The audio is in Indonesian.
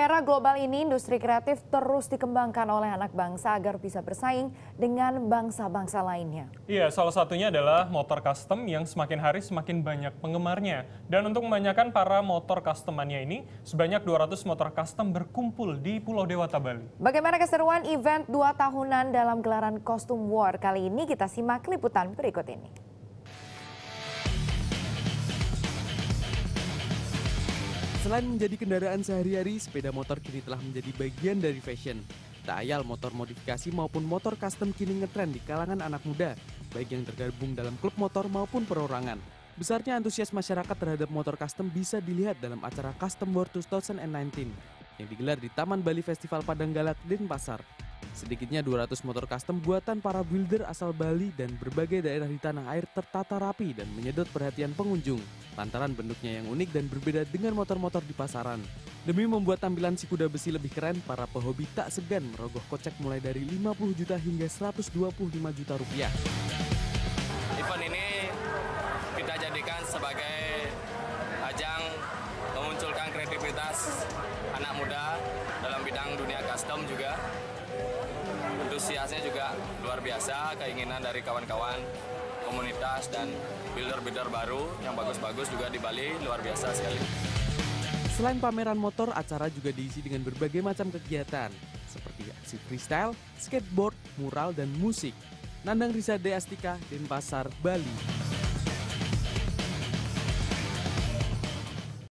Era global ini, industri kreatif terus dikembangkan oleh anak bangsa agar bisa bersaing dengan bangsa-bangsa lainnya. Iya, salah satunya adalah motor custom yang semakin hari semakin banyak penggemarnya. Dan untuk membanyakan para motor customannya ini, sebanyak 200 motor custom berkumpul di Pulau Dewata, Bali. Bagaimana keseruan event dua tahunan dalam gelaran Kostum War kali ini? Kita simak liputan berikut ini. Selain menjadi kendaraan sehari-hari, sepeda motor kini telah menjadi bagian dari fashion. Tak ayal motor modifikasi maupun motor custom kini ngetren di kalangan anak muda, baik yang tergabung dalam klub motor maupun perorangan. Besarnya antusias masyarakat terhadap motor custom bisa dilihat dalam acara Custom World 2019 yang digelar di Taman Bali Festival Padang Galak, Denpasar. Sedikitnya 200 motor custom buatan para builder asal Bali dan berbagai daerah di tanah air tertata rapi dan menyedot perhatian pengunjung lantaran bentuknya yang unik dan berbeda dengan motor-motor di pasaran. Demi membuat tampilan si kuda besi lebih keren, para pehobi tak segan merogoh kocek mulai dari 50 juta hingga 125 juta rupiah. Event ini kita jadikan sebagai ajang memunculkan kreativitas anak muda dalam bidang dunia custom juga antusiasnya juga luar biasa, keinginan dari kawan-kawan komunitas dan builder-builder baru yang bagus-bagus juga di Bali luar biasa sekali. Selain pameran motor, acara juga diisi dengan berbagai macam kegiatan seperti aksi freestyle, skateboard, mural, dan musik. Nandang Risa Deastika, Denpasar, Bali.